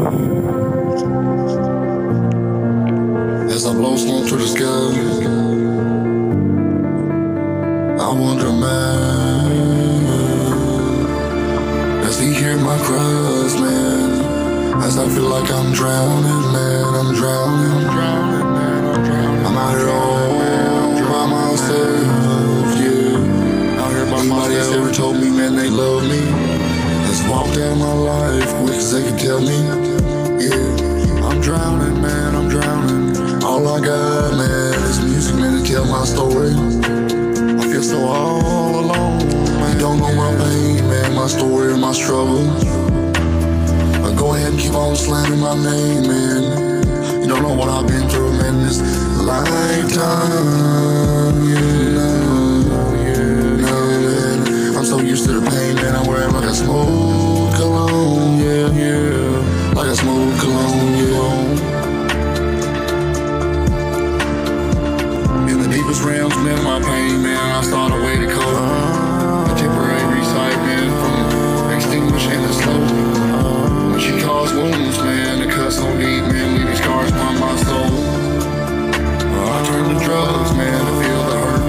As I blow smoke to the sky, I wonder, man, does he hear my cries, man? As I feel like I'm drowning, man, I'm drowning, I'm drowning, man, I'm drowning. I'm out here all by myself, yeah. Out here by myself. Ever told me, man, they love me. Walk down my life quick they can tell me, yeah. I'm drowning, man, I'm drowning. All I got, man, is music, man, to tell my story. I feel so all alone, man. Don't know my pain, man, my story or my struggle. But go ahead and keep on slamming my name, man. You don't know what I've been through, man, this lifetime. You The deepest man, my pain, man, I start a way to cope. A temporary man, from extinguishing it slowly. When she caused wounds, man, the cut so deep, man, leaving scars upon my soul. I turn to drugs, man, to feel the hurt.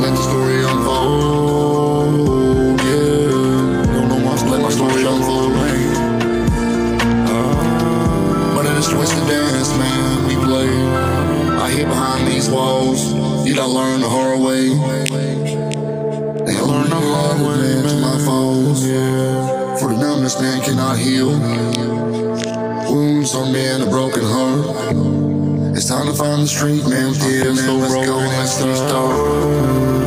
Let the story unfold, yeah. Don't know what's let my story unfold, man. But in this twisted dance, man, we play. I hid behind these walls, yet I learned the hard way. They learned the hard way, man, to my. Yeah. For the numbness, man, cannot heal. Wounds on man, a broken heart. It's time to find the street, man. Yeah, man, so let's go, let's restart.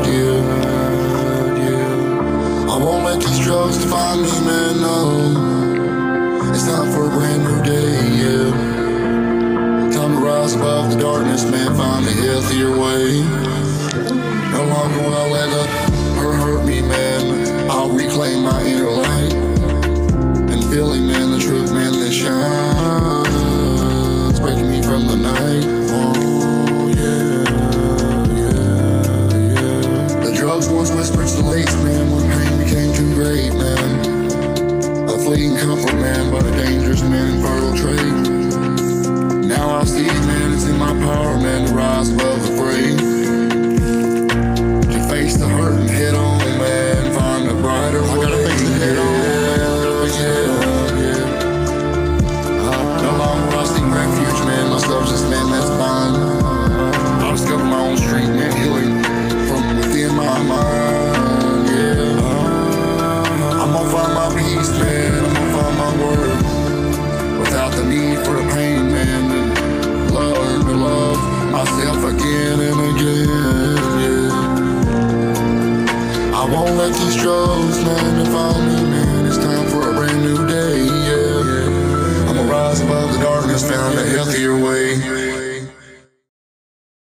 Yeah, yeah. I won't let these drugs define me, man. No, it's time for a brand new day. Yeah, time to rise above the darkness, man. Find a healthier way. Trait. Now I see, man, it's in my power, man, to rise above won't let these drugs, man, define me.